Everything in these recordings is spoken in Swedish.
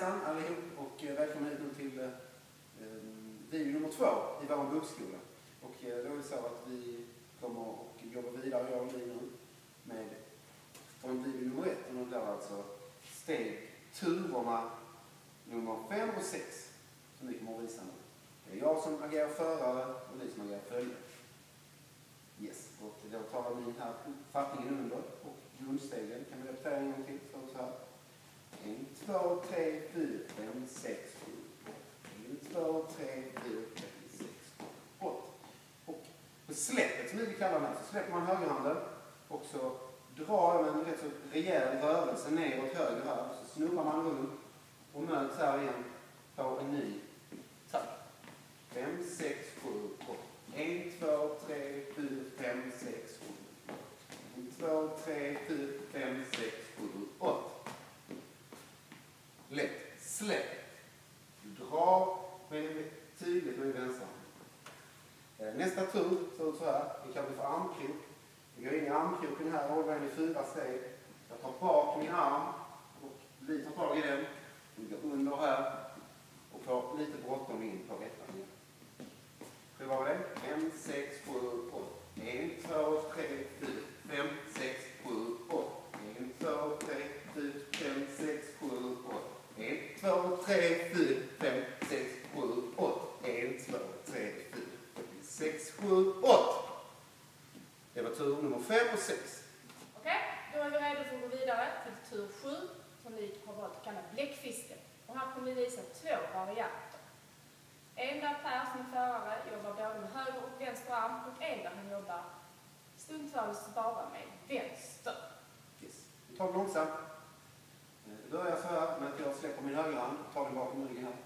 Hejsan allihop och eh, välkomna hit nu till eh, eh, video nummer två i vår bokskola. Och eh, då är det så att vi kommer att jobba vidare, jag och ni nu, med från video nummer ett. Och nu blir det alltså steg, turerna nummer fem och sex som vi kommer att visa nu. Det är jag som agerar förare och ni som agerar följare. Yes, och då tar vi den här uppfattningen under och grundstegen kan vi repetera en gång till. Så här. En, två, tre, fyra, fem, sex, sju, åtta. En, två, tre, fyra, fem, sex, sju, åtta. Och släppet som vi kallar det, här så släpper man högerhanden och så drar man en rätt så rejäl rörelse neråt höger här. Så snurrar man runt och möts här igen på en ny takt. Fem, sex, sju, åtta. En, två, tre, fyra, fem, sex, sju. En, två, tre, fyra, fem, sex, sju, åtta. Lätt. Släpp. Du drar med, tydligt med vänster hand. Eh, nästa tur ser ut så här. Vi kallar det för armkrok. Vi går in i armkroken här och håller den i fyra steg. Jag tar bak min arm och biter tag i den. Den går under här och får lite bråttom in på rätta sidan. Hur var det. 5, 6, 7, 8. 1, 2, 3, 4, 5, 6, 7, 8. 1, 2, 3, 4, 5, 6, 7, 8. 1, 2, 3, 4. 7, 8. Det var tur nummer 5 och 6. Okej, då är vi redo för att gå vidare till tur 7 som vi har valt att kalla bläckfisken. Och här kommer vi visa två varianter. En där Per som förare jobbar både med höger och vänster arm och en där han jobbar stundtals bara med vänster. Yes. Vi tar det långsamt. Eh, nu börjar jag så här med att jag släpper min högra och tar den bakom ryggen här.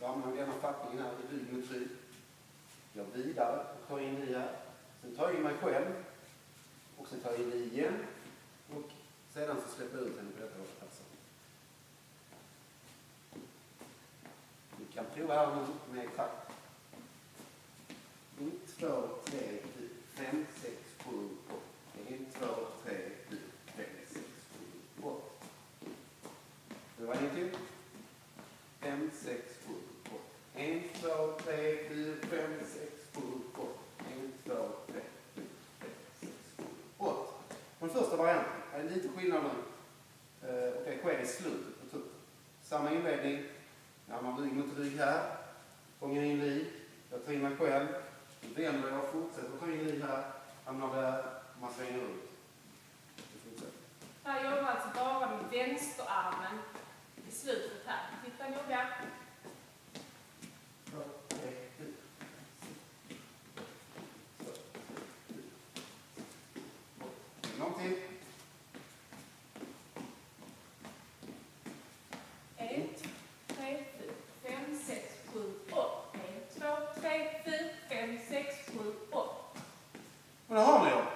Då använder denna fattningen här i ryggen jag vidare, och tar in nya. Sen tar jag in mig själv och sen tar jag in det igen och sedan så släpper jag ut henne på detta platsen. Alltså. Vi kan prova här nu med exakt. 1, 2, 3, 5, 6, 7, 8. 1, 2, 3, 4, 5, 6, 7, 8. Nu var det en till. 5, 6, 7, 8. 1, 2, 3, 4, 5, 6. Första varianten Det är lite skillnad nu. Eh, och det sker i slutet på tuppen. Samma inledning. När man rygg mot rygg här. Fångar in liv. Jag tar in mig själv. Vänder jag och fortsätter ta in liv här. Hamnar där. Man svänger ut. Vi fortsätter. Per jobbar alltså bara med vänsterarmen i slutet här. Titta noga. Två, tre, fyra, sex, En gång till. En, tre, fyra, fem, sex, sju, åtta. En, två, tre, fyra, fem, sex, sju, åtta. Och där har ni dem.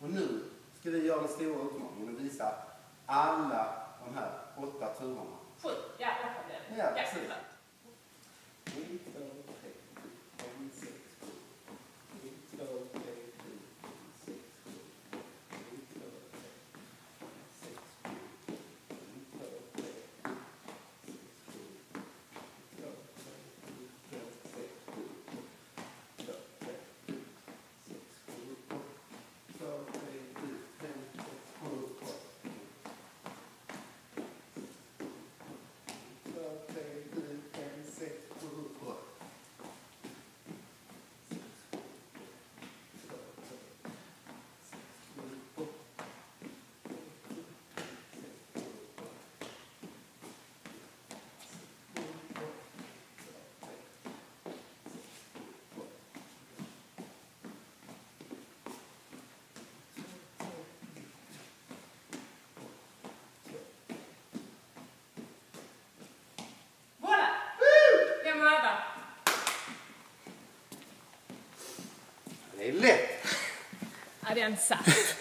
Och nu ska vi göra den stora utmaningen och visa alla de här åtta turerna. Sju. Ja, åtta blev det. Ja, precis. såklart. En, två, tre, fem, sex, sju. En, två, tre, fyra, fem, sex, sju. En, två, tre, sex, sju. En, två, tre, sex, sju. En, två, tre, fem, sex, sju. En, två, tre, sex, sju, åtta. En, två, tre, fyra, fem, sex, sju, åtta. två, tre, fyra, fem, sex, sju, åtta. Voilà! Vem var över? Det